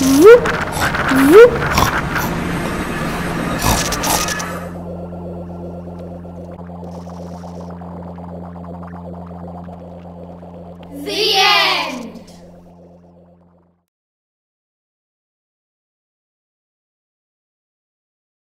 Whoop, whoop.